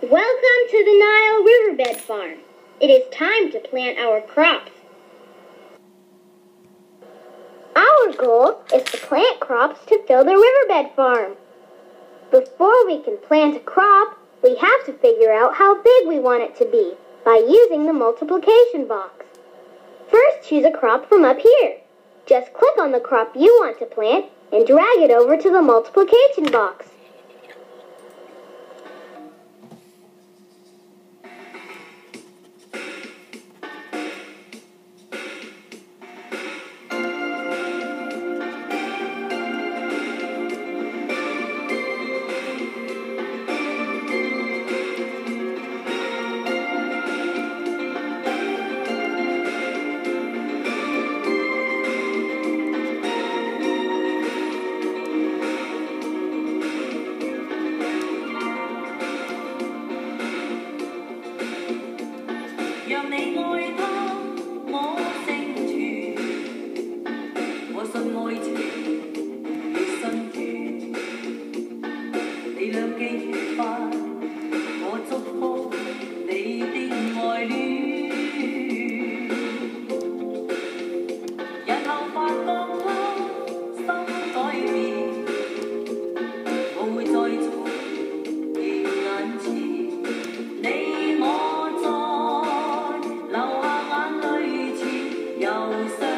Welcome to the Nile Riverbed Farm. It is time to plant our crops. Our goal is to plant crops to fill the riverbed farm. Before we can plant a crop, we have to figure out how big we want it to be by using the multiplication box. First, choose a crop from up here. Just click on the crop you want to plant and drag it over to the multiplication box. 你爱他。Out